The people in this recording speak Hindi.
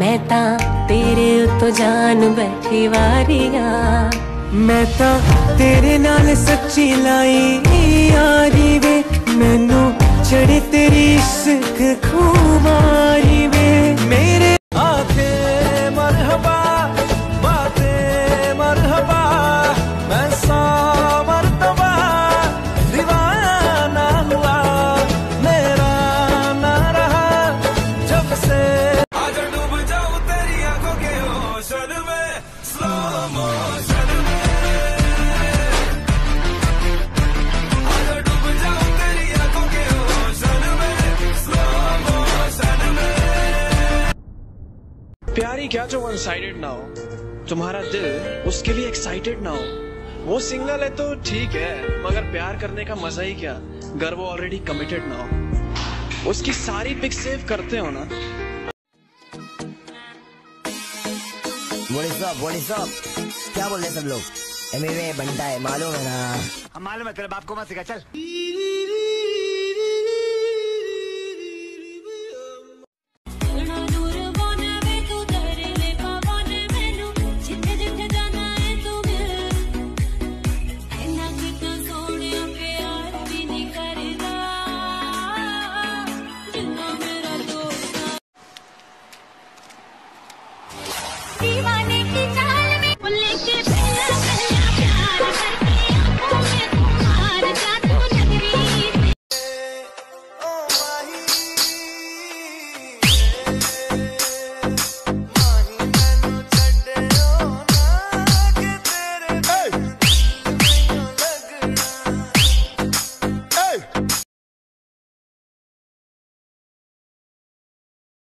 ਮੈਂ ਤਾਂ ਤੇਰੇ ਉੱਤੋਂ ਜਾਨ ਬੈਠੀ ਵਾਰੀਆਂ ਮੈਂ ਤਾਂ ਤੇਰੇ ਨਾਲ ਸੱਚੀ ਲਾਈ ਯਾਰੀ प्यारी क्या जो वन साइडेड ना हो? तुम्हारा दिल उसके लिए एक्साइटेड ना हो। वो सिंगल है तो ठीक है मगर प्यार करने का मज़ा ही क्या? अगर वो ऑलरेडी कमिटेड ना हो। उसकी सारी पिक सेव करते हो ना। What is up? What is up? क्या बोल रहे सब लोग? एम बनता है मालूम है ना? हम मालूम है तेरे बाप को मत सिखा चल।